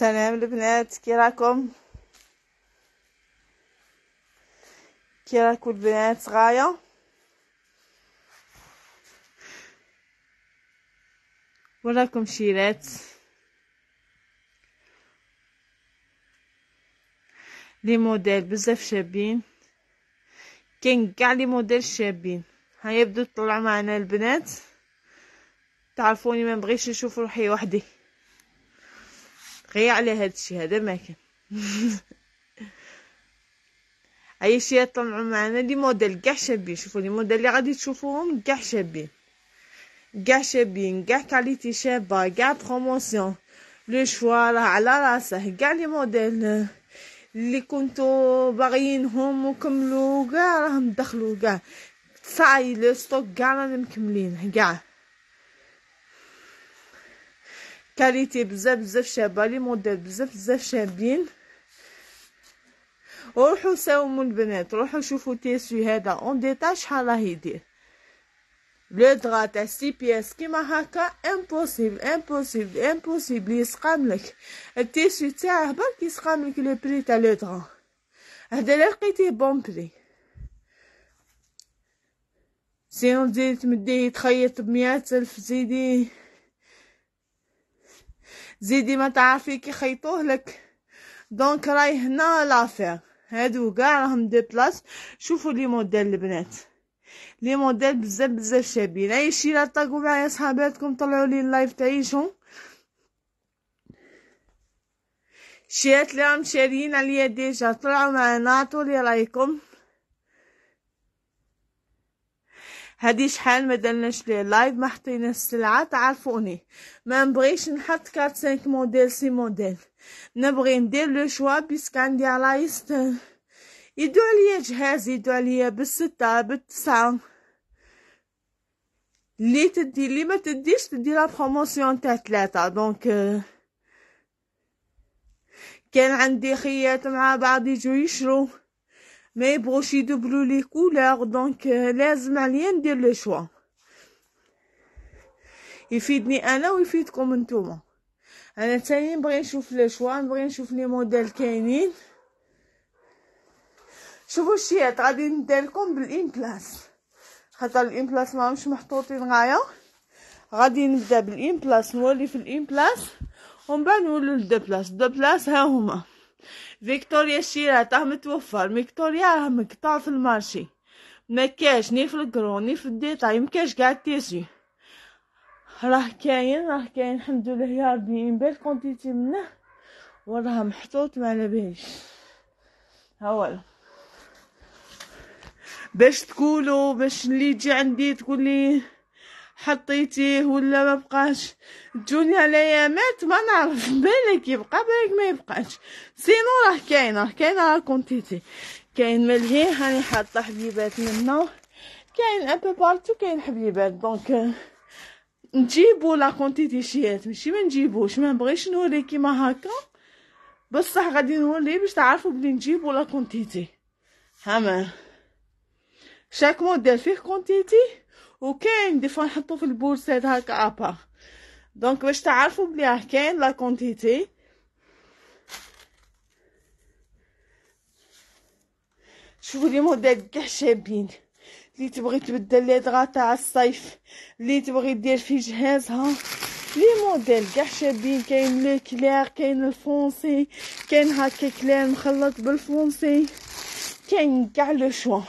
سلام البنات كي راكم؟ كي راكم البنات غاية وراكم شيرات؟ لي موديل بزاف شابين. كاين كاع لي موديل شابين. هيا بدو طلعوا معنا البنات. تعرفوني ما بغيتش نشوف روحي وحدي. غير على هاد الشي هذا ما كان. أي شي طلعوا معنا les modèles كاع شابين. شوفوا les modèles اللي غادي تشوفوهم كاع شابين. كاع شابين كاع qualité شابة كاع promotion le choix راه على راسه. كاع les modèles اللي كنتو باغيينهم وكملوا كاع راهم دخلوا كاع. ça y est le stock كاع رانا مكملين كاع. qualité بزاف بزاف شابه les modèles بزاف بزاف شابين وروحوا ساوموا البنات روحوا شوفوا tissu هذا en détail شحال راه يدير le drap تاع six pièces كيما هكا impossible impossible impossible يسقاملك ال tissu تاعه برك يسقاملك le prix تاع le drap هذا لقيتيه bon prix sinon تزيدي تمديه تخيط بمية الف زيدي زيدي ما تعرفي كي خيطوه لك. donc راي هنا l'affaire. هادو كاع راهم deux places. شوفوا les modèles البنات. les modèles بزاف بزاف شابين. أي شي لا معايا صحاباتكم طلعوا لي ال live تعيشوا. شيرات اللي راهم شاريين عليا déjà. طلعوا معانا عطولي رايكم. هادي شحال ما درناش les lives ما حطينا السلعه تعرفوني ما نبغيش نحط quatre 5 modèles six modèles نبغي ندير le choix parce que عندي عرايس يدو عليا جهاز يدو عليا بالستة بالتسعة. اللي تدي اللي ما تديش تدي la promotion تاع ثلاثة donc كان عندي خيات مع بعض يجوا يشرو. ما يبغوش يدبلو les couleurs donc لازم عليا ندير le choix يفيدني أنا ويفيدكم نتوما أنا تاني نبغي نشوف le choix نبغي نشوف les modèles كاينين شوفوا الشيرات غادي نديرلكم بالامبلاس خاطر الامبلاس ماهمش محطوطين غايا غادي نبدا بالامبلاس نولي في الامبلاس ومن بعد نولو ل deux places deux places ها هما فيكتوريا الشيرات راه متوفر فيكتوريا راه مقطع في ال marché ما كاش ni في ال gros ni في ال détail مكاش كاع ال tissu راه كاين راه كاين الحمد لله يا ربي une belle quantité منه وراه محطوط ما على باليش ها ولا باش تقولوا باش اللي يجي عندي تقول لي حطيتيه ولا ما بقاش؟ تجوني على ما نعرف. بالك يبقى بالك ما يبقاش. sinon راه كاين راه كاين راه quantité. كاين ملهي هاني حاطه حبيبات منه. كاين un peu partout كاين حبيبات. donc نجيبو la quantité شيرات. ماشي ما نجيبوش. ما نبغيش نوري كيما هكا. بصح غادي نوري باش تعرفوا بلي نجيبو la quantité. هما chaque modèle فيه quantité. وكاين des fois نحطو في البورسات هكا أبا. donc باش تعرفوا بلي راه كاين la quantité. شوفوا les modèles كاع شابين. اللي تبغي تبدل لي دغا تاع الصيف. اللي تبغي دير في جهازها les modèles كاع شابين. كاين le clair كاين ال foncé كاين هكا clair مخلط بال foncé. كاين كاع le choix.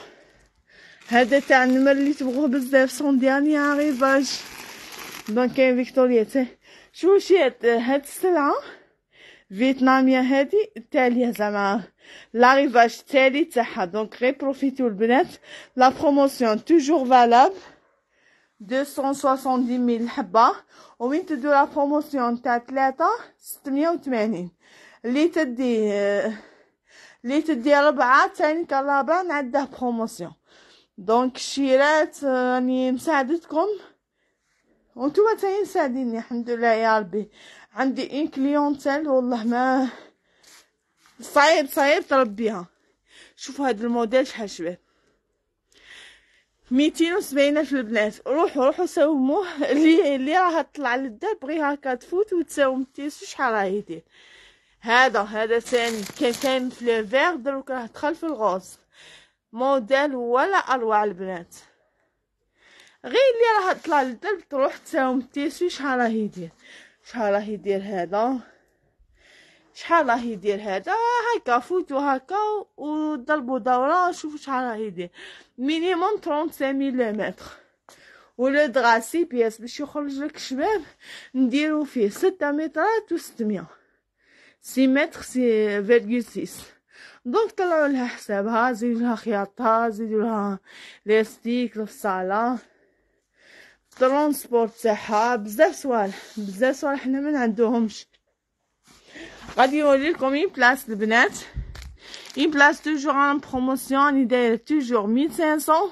هذا تاع النمر اللي تبغوه بزاف son dernier arrivage donc كاين فيكتوريا تاع شو شيت؟ هاد السلعة؟ فيتنامية هادي التالية زعما. l'arrivage التالي تاعها. donc غير بروفيتيو البنات. la promotion toujours فالاب 270 mille حبة. وين تدو la promotion تاع ثلاثة ستمية وثمانين اللي تدي اللي تدي ربعة تاني كالرابع نعده promotion donc شيرات راني مساعدتكم وانتوما تاني مساعديني الحمد لله يا ربي عندي une clientèle والله ما صعيب صعيب تربيها شوفوا هاد الموديل شحال شباب ميتين وسبعين الف البنات روحوا روحوا ساوموه اللي اللي راها تطلع للدار بغي هكا تفوت وتساوم ال tissu شحال راه يدير هذا هذا ثاني كان كان في الفيغ دروك راه دخل في ال rose modèle ولا اروع البنات. غير اللي راه طلع للدرب تروح تساوم tissu شحال راه يدير؟ شحال راه يدير هذا؟ شحال راه يدير هذا؟ هكا فوتو هكا وضربو دورة شوفو شحال راه يدير. minimum 35 mille mètre و le drap six pièces باش يخرج لك شباب نديرو فيه ستة مترات و ستمية. six mètres six virgule six. donc طلعوا لها حسابها زيدو لها خياطها زيدو لها لاستيك الصالة transport تاعها بزاف صوالح بزاف صوالح حنا ما عندهمش غادي نوريلكم une place البنات une place toujours en promotion راني دايره toujours 1500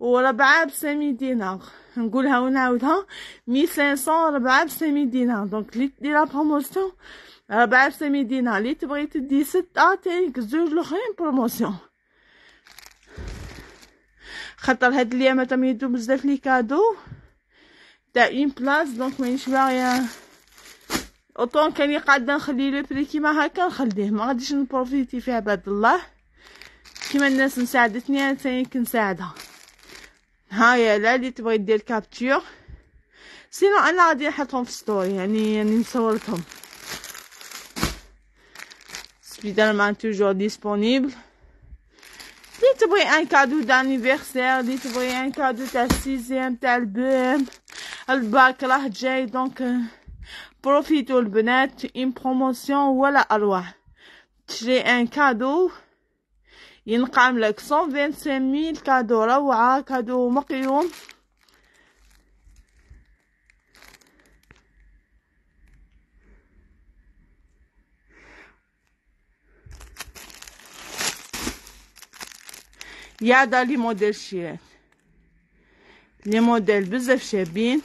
وربعة ب cinq mille دينار نقولها ونعاودها 1500 ربعة ب cinq mille دينار donc لي دير la promotion ربعة ب cinq mille دينار لي تبغي تدي ستة تانيك زوج الاخرين promotion. خاطر هاد الايامات راهم يدو بزاف les cadeaux. تاع une place donc مانيش باغيه autant que قاعدة نخلي le prix كيما هكا نخليه. ما غاديش نبروفيتي فيه عباد الله. كيما الناس مساعدتني أنا ثاني كنساعدها هايا لا اللي تبغي دير capture sinon أنا غادي نحطهم في story يعني يعني نصورتهم. Spiderman toujours disponible لي تبغي un cadeau d'anniversaire لي تبغي un cadeau تاع ال sixième تاع ال BEM ال bac راه جاي donc profitez البنات en promotion ولا اروع تشري ان كادو ينقام لك 125 ميل كادو روعة كادو مقيوم يا دا لي موديل شيرات لي موديل بزاف شابين.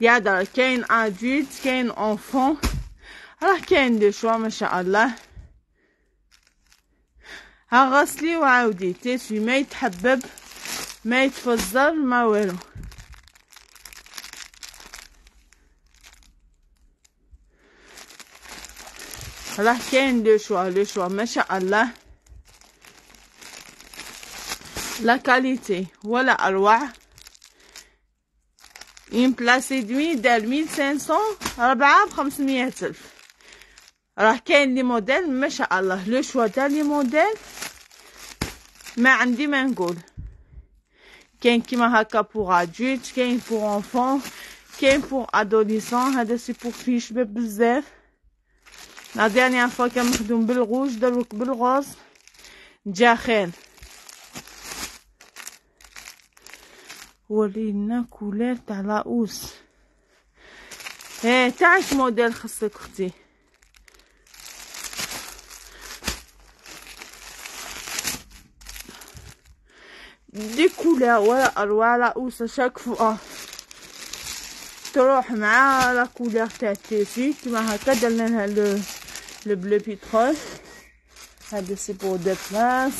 يا دا كاين adulte كاين enfant راه كاين des choix ما شاء الله. ها غسلي وعاودي tissu ما يتحبب ما يتفزر ما والو. راه كاين du choix le choix ما شاء الله la qualité ولا اروع une place et demie دار mille cinq cents ربعة بخمسمية الف راه كاين les modèles ما شاء الله le choix تاع les modèles ما عندي ما نقول كاين كيما هكا pour adulte كاين pour enfant كاين pour adolescent هذا c'est pour fille شباب بزاف la dernière fois كان مخدوم بالغوج دروك بال rose جا خير ورينا couleur تاع la housse إيه تاعك موديل خصك أختي. des couleurs ولا أروع la housse chaque fois تروح مع la couleur تاع ال tissu كيما هكا درنا لها le le bleu pétrole هذا c'est pour deux places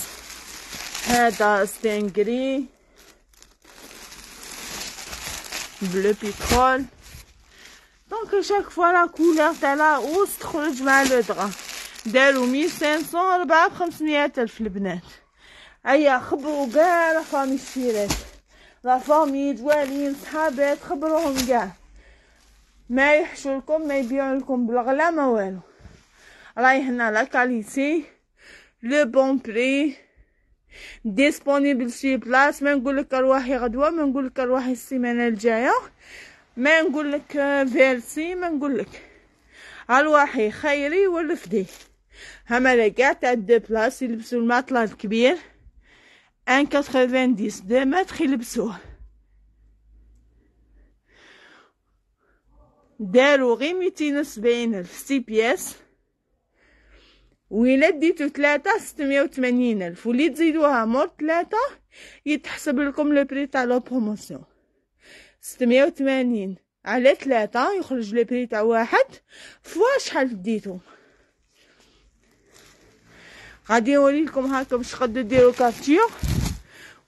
هذا c'est un gris bleu pétrole donc chaque fois la couleur تاع la housse تخرج مع le drap دارو mille cinq cents ربعة بخمسمية الف البنات ايا خبروا كاع la famille السيرات la famille جوالين صحابات خبروهم كاع ما يحشوا لكم ما يبيعوا لكم بالغلا ما والو راهي هنا la qualité le bon prix disponible sur place ما نقول لك ارواحي غدوه ما نقول لك ارواحي السيمانه الجايه ما نقول لك versez ما نقول لك ارواحي خيري ولا فدي هما كاع تاع deux places يلبسوا الماطلة الكبير un quatre-vingt-dix deux mètres يلبسوه دارو غير ميتين وسبعين الف six pièces وإلا ديتو تلاتة ستمية وتمانين ألف. ولي تزيدوها مور تلاتة. يتحسب لكم le prix تاع la promotion. ستمية وتمانين. على تلاتة يخرج le prix تاع واحد. فوا شحال ديتو غادي نوريلكم هاكا باش تقدروا ديروا capture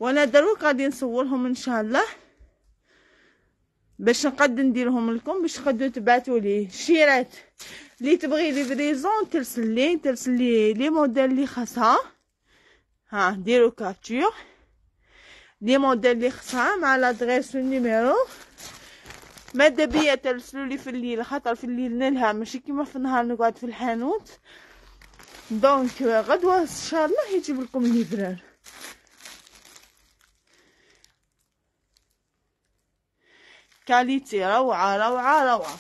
وأنا دروك غادي نصورهم إن شاء الله. باش نقد نديرهم لكم باش تقدروا تبعتوا لي شيرات. اللي تبغي livraison ترسل لي ترسل لي les modèles اللي خاصها. ها ديروا capture les modèles اللي خاصها مع l'adresse وال numéro ماذا بيا ترسلوا لي في الليل خاطر في الليل نلها ماشي كيما في النهار نقعد في الحانوت. دونك غدوة إن شاء الله يجيب لكم livreur qualité روعة روعة روعة.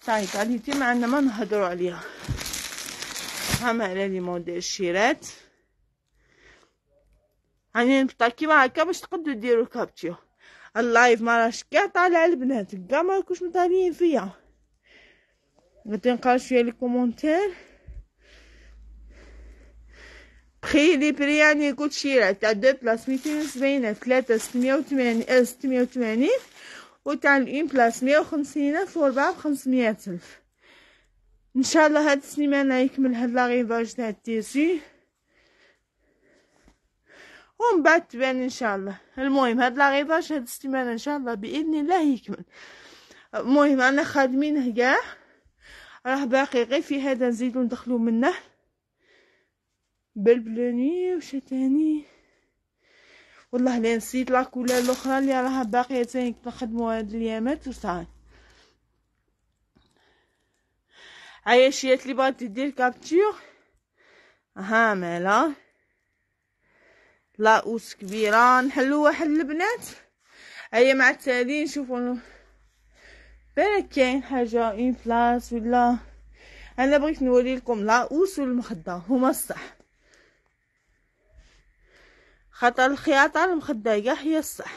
ça y est qualité ما عندنا ما نهضروا عليها؟ هم على les modèles الشيرات. يعني كيما هكا باش تقدروا ديروا capture ال live ما راش كاع طالع البنات كاع ما راكوش مطالعين فيا غادي نقرا شوية les commentaires. après les prix يعني كل شيرة تاع deux places ميتين وسبعين ثلاثة ستمية وثمانين ستمية وثمانين وتاع ال une place مية وخمسين ألف وربعة بخمسمية ألف إن شاء الله هاد السيمانة يكمل هاد l'arrivage تاع ال tissu ومن بعد تبان ان شاء الله المهم هاد l'arrivage هاد السيمانه ان شاء الله باذن الله يكمل المهم أنا خادمين كاع راه باقي غير في هذا نزيدو ندخلو منه بلبلوني وش تاني والله لا نسيت لا كولار الاخرى اللي راها باقيه تاني نخدمو هاد الايامات وصاي عياشيات اللي بغات دير كابتور ها مالا لاؤوس كبيرة نحلو واحد البنات هيا مع التالي نشوفو بالك كاين حاجة une place ولا أنا بغيت نوري لكم la housse والمخدة هما الصح خاطر الخياطة المخدة كاع هي الصح.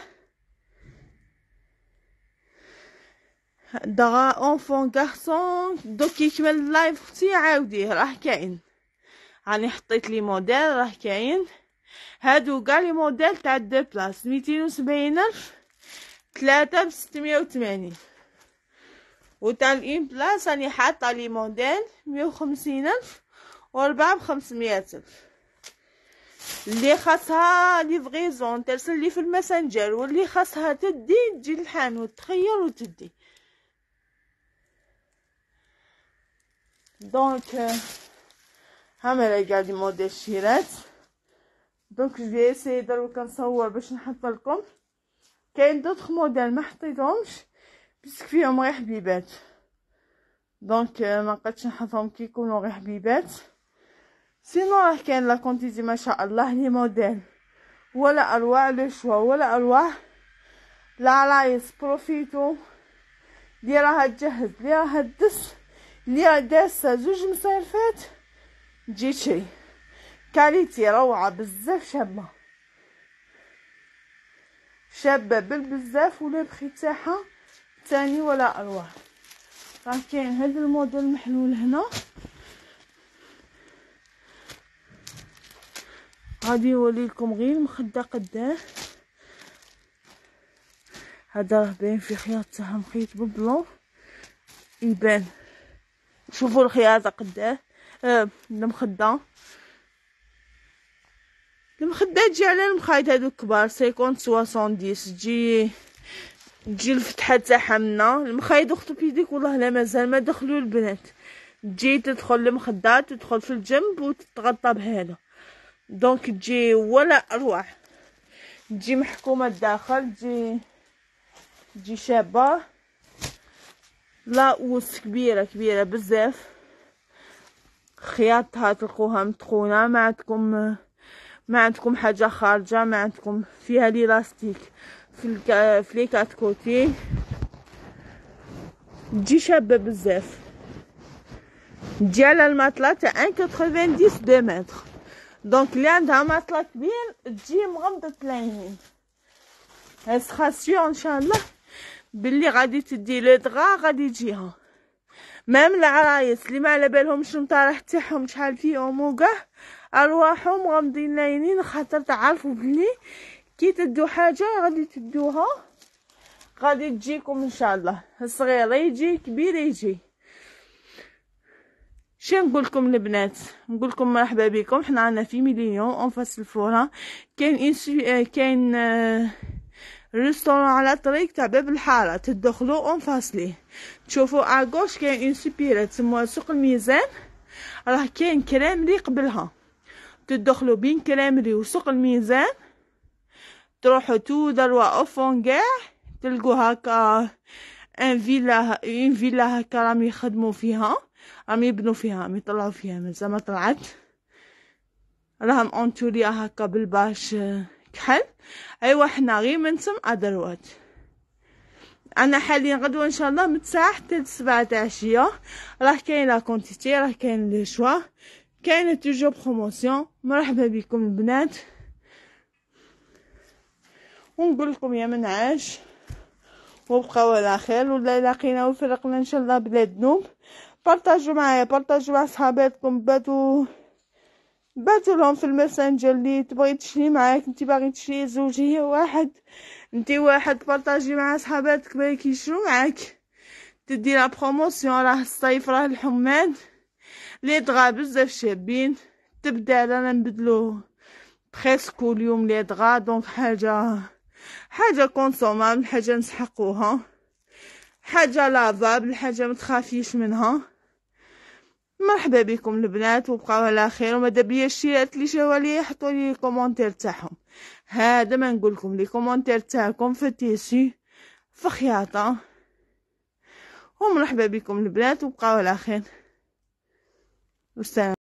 drap enfant garçon دوك يكمل ال live أختي عاوديه راه كاين راني حطيت les modèles راه كاين هادو كاع les modèles تاع deux places ميتين وسبعين الف ثلاثة بستمية وثمانين و تاع ال une place راني حاطة les modèles مية وخمسين ألف وربعة بخمسمية ألف اللي خاصها livraison ترسل لي في الماسنجر واللي خاصها تدي تجي للحانوت تخير وتدي donc هما قاع des modèles شيرات دونك جو اسي دروك نصور باش نحط لكم كاين دوطخ موديل ما حطيتهمش باسكو فيهم غير حبيبات دونك ما بقيتش نحطهم كي يكونوا غير حبيبات سينو كاين لا كونتيتي ما شاء الله لي موديل ولا اروع لو شوا ولا اروع لا رايس بروفيتو لي راها تجهز لي راها تدس لي داسه زوج مصيرفات تجي تشري كاليتي روعة بزاف شابة. شابة بالبزاف ولا بخي تاعها تاني ولا اروع راه كاين هذا الموديل محلول هنا. غادي نوريلكم غير المخدة قداه هذا راه باين في خياط تاعها مخيط بالبلون يبان. شوفوا الخياطة قداه. آه المخدة. المخدة تجي على المخايط هادو كبار سيكون سواسون ديس تجي تجي الفتحة تاعها منا المخايط أختو بيديك والله لا مازال ما دخلوا البنات. تجي تدخل المخدة تدخل في الجنب وتتغطى بهذا. دونك تجي ولا اروع تجي محكومة الداخل تجي تجي شابة. la housse كبيرة كبيرة بزاف. خياطها تلقوها متقونة ما عندكم ما عندكم حاجة خارجة ما عندكم فيها les élastiques. في الك... في les quatre côtés تجي شابة بزاف. تجي على الماطله تاع 1.90 2 متر. donc اللي عندها ماطله كبير تجي مغمضه العينين اسخاسيون ان شاء الله باللي غادي تدي لو دغا غادي تجيها مام العرايس اللي ما على بالهمش المطارح تاعهم شحال فيهم وكاع ارواحهم غامضين نايمين خاطر تعرفوا بلي كي تدو حاجة غادي تدوها غادي تجيكم ان شاء الله الصغير يجي كبير يجي شي نقول لكم البنات؟ نقول لكم مرحبا بكم. حنا عنا في مليون أون فاس الفورة كاين انسي كاين restaurant على طريق تاع باب الحارة. تدخلوا en face ليه تشوفوا à gauche كاين une supérette تسموها سوق الميزان. راه كاين crèmerie قبلها. تدخلوا بين crèmerie وسوق الميزان. تروحوا tout droit au fond كاع تلقوا هكا une villa une villa هكا راهم يخدموا فيها. راهم يبنوا فيها راهم يطلعوا فيها مازال ما طلعت. راهم entourée هكا بال bâche كحل. ايوا حنا غير من تم à droite. أنا حاليا غدوة إن شاء الله من الساعة حتى لسبعة تاع العشيه راه كاين la quantité راه كاين les choix كاينة toujours promotion مرحبا بكم البنات. ونقول لكم يا من عاش وبقاو على خير. ولا لاقينا وفرقنا إن شاء الله بلا ذنوب بارطاجوا معايا بارطاجوا مع صحاباتكم باتوا باتوا لهم في الماسنجر اللي تبغي تشري معاك انت باغي تشري زوج هي واحد انت واحد بارطاجي مع صحاباتك باغي يشرو معاك. تدي la promotion راه الصيف راه الحماد. لي دغا بزاف شابين تبدا رانا نبدلو presque اليوم les draps donc حاجة حاجة consommable حاجة نسحقوها. حاجة lavable حاجة متخافيش منها. مرحبا بكم البنات وبقاو على خير. وماذا بيا الشيرات اللي جاوا لي حطوا les commentaires تاعهم. هذا ما نقول لكم les commentaires تاعكم في tissu في خياطة. ومرحبا بكم البنات وبقاو على خير. والسلام